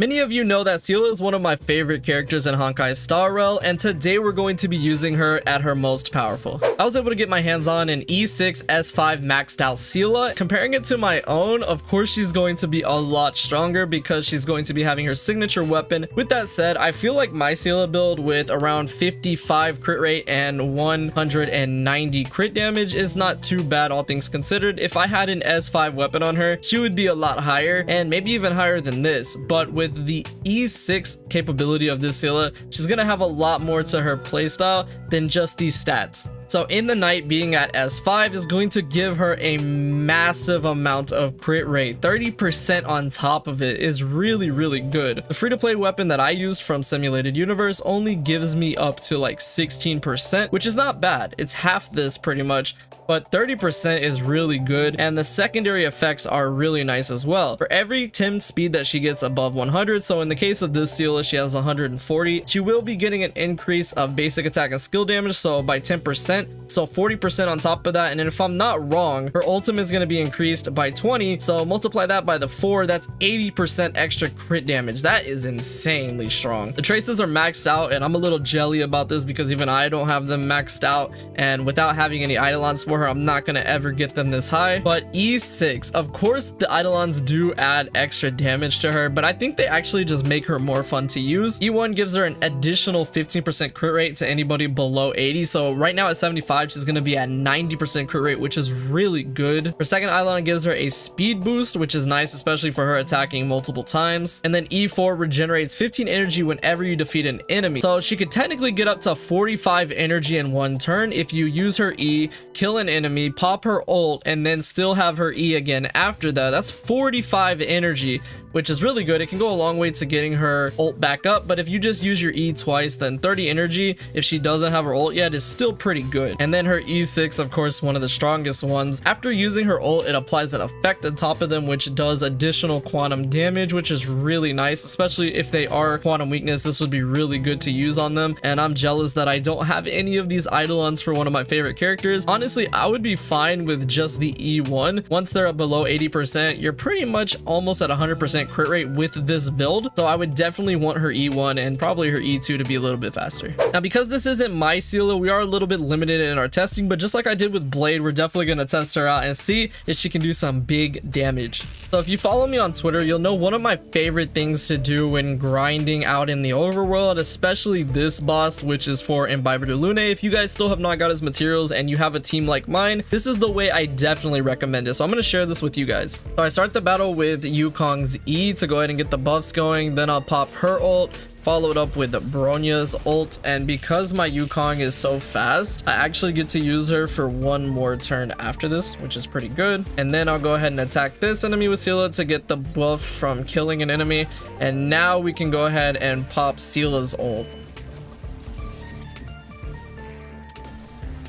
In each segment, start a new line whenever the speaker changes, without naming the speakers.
Many of you know that Seele is one of my favorite characters in Honkai Star Rail, and today we're going to be using her at her most powerful. I was able to get my hands on an E6 S5 maxed out Seele. Comparing it to my own, of course she's going to be a lot stronger because she's going to be having her signature weapon. With that said, I feel like my Seele build with around 55 crit rate and 190 crit damage is not too bad all things considered. If I had an S5 weapon on her, she would be a lot higher and maybe even higher than this, but with with the E6 capability of this Seele, she's gonna have a lot more to her playstyle than just these stats. So in the night being at S5 is going to give her a massive amount of crit rate. 30% on top of it is really, really good. The free-to-play weapon that I used from Simulated Universe only gives me up to like 16%, which is not bad. It's half this pretty much, but 30% is really good and the secondary effects are really nice as well. For every Tim speed that she gets above 100, so in the case of this Seele, she has 140, she will be getting an increase of basic attack and skill damage, so by 10%, so 40% on top of that. And if i'm not wrong her ultimate is going to be increased by 20 so multiply that by the 4 that's 80% extra crit damage. That is insanely strong. The traces are maxed out and i'm a little jelly about this because even i don't have them maxed out. And without having any eidolons for her i'm not going to ever get them this high. But e6 of course the eidolons do add extra damage to her but i think they actually just make her more fun to use. E1 gives her an additional 15% crit rate to anybody below 80 so right now at 75, she's going to be at 90% crit rate, which is really good. Her second Eidolon gives her a speed boost, which is nice, especially for her attacking multiple times. And then E4 regenerates 15 energy whenever you defeat an enemy. So she could technically get up to 45 energy in one turn if you use her E, kill an enemy, pop her ult, and then still have her E again after that. That's 45 energy, which is really good. It can go a long way to getting her ult back up, but if you just use your E twice, then 30 energy, if she doesn't have her ult yet, is still pretty good. And then her E6, of course, one of the strongest ones. After using her ult, it applies an effect on top of them, which does additional quantum damage, which is really nice, especially if they are quantum weakness. This would be really good to use on them. And I'm jealous that I don't have any of these Eidolons for one of my favorite characters. Honestly, I would be fine with just the E1. Once they're up below 80%, you're pretty much almost at 100% crit rate with this build. So I would definitely want her E1 and probably her E2 to be a little bit faster. Now, because this isn't my Seele, we are a little bit limited in our testing, but just like I did with Blade, we're definitely going to test her out and see if she can do some big damage. So if you follow me on Twitter, you'll know one of my favorite things to do when grinding out in the overworld, especially this boss, which is for Imbibitor Lunae. If you guys still have not got his materials and you have a team like mine, this is the way I definitely recommend it. So I'm going to share this with you guys. So I start the battle with Yukong's E to go ahead and get the buffs going. Then I'll pop her ult, followed up with Bronya's ult. And because my Yukong is so fast I actually get to use her for one more turn after this which is pretty good. And then I'll go ahead and attack this enemy with Seele to get the buff from killing an enemy. And now we can go ahead and pop Seele's ult.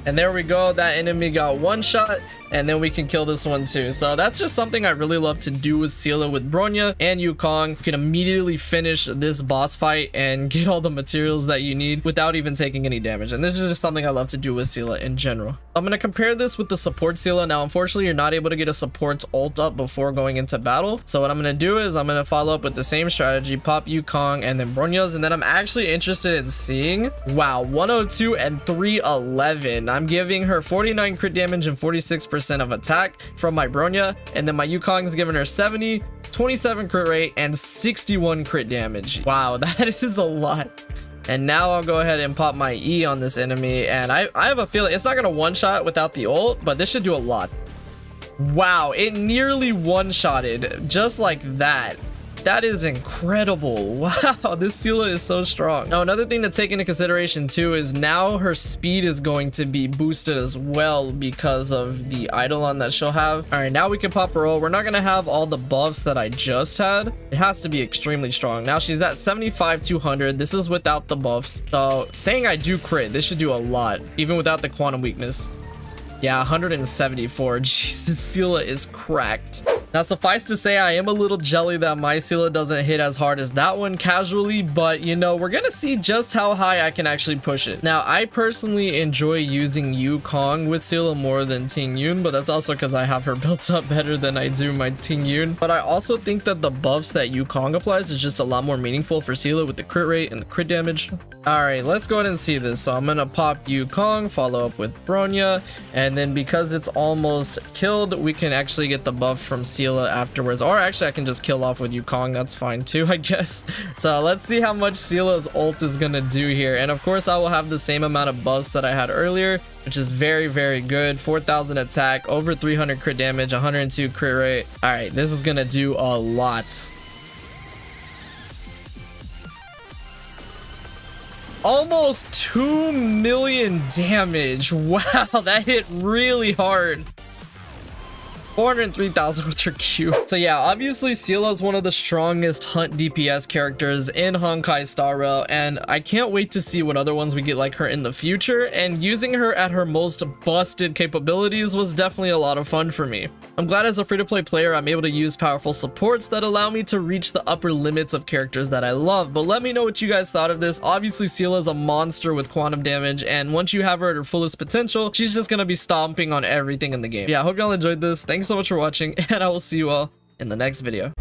And there we go. That enemy got one shot and then we can kill this one too. So that's just something I really love to do with Seele with Bronya and Yukong. You can immediately finish this boss fight and get all the materials that you need without even taking any damage. And this is just something I love to do with Seele in general. I'm going to compare this with the support Seele. Now, unfortunately, you're not able to get a support ult up before going into battle. So what I'm going to do is I'm going to follow up with the same strategy, pop Yukong and then Bronya's. And then I'm actually interested in seeing, wow, 102 and 311. I'm giving her 49 crit damage and 46% percent of attack from my Bronya, and then my Yukong's giving her 70, 27 crit rate, and 61 crit damage. Wow, that is a lot. And now I'll go ahead and pop my E on this enemy, and I, I have a feeling it's not going to one-shot without the ult, but this should do a lot. Wow, it nearly one-shotted just like that. That is incredible. Wow, this Seele is so strong. Now, another thing to take into consideration too is now her speed is going to be boosted as well because of the Eidolon that she'll have. All right, now we can pop her ult. We're not going to have all the buffs that I just had. It has to be extremely strong. Now she's at 75, 200. This is without the buffs. So saying I do crit, this should do a lot, even without the quantum weakness. Yeah, 174. Jeez, this Seele is cracked. Now, suffice to say, I am a little jelly that my Seele doesn't hit as hard as that one casually, but you know, we're gonna see just how high I can actually push it. Now, I personally enjoy using Yukong with Seele more than Ting Yun, but that's also because I have her built up better than I do my Ting Yun. But I also think that the buffs that Yukong applies is just a lot more meaningful for Seele with the crit rate and the crit damage. All right, let's go ahead and see this. So I'm gonna pop Yukong, follow up with Bronya, and then because it's almost killed, we can actually get the buff from Afterwards. Or actually, I can just kill off with Yukong. That's fine too, I guess. So let's see how much Seele's ult is gonna do here. And of course, I will have the same amount of buffs that I had earlier, which is very, very good. 4,000 attack, over 300 crit damage, 102 crit rate. All right, this is gonna do a lot. Almost 2 million damage. Wow, that hit really hard. 403,000 with her Q. So yeah, obviously Seele is one of the strongest hunt DPS characters in Honkai Star Rail, and I can't wait to see what other ones we get like her in the future, and using her at her most busted capabilities was definitely a lot of fun for me. I'm glad as a free-to-play player I'm able to use powerful supports that allow me to reach the upper limits of characters that I love, but let me know what you guys thought of this. Obviously Seele is a monster with quantum damage, and once you have her at her fullest potential, she's just gonna be stomping on everything in the game. Yeah, I hope y'all enjoyed this. Thanks so much for watching, and I will see you all in the next video.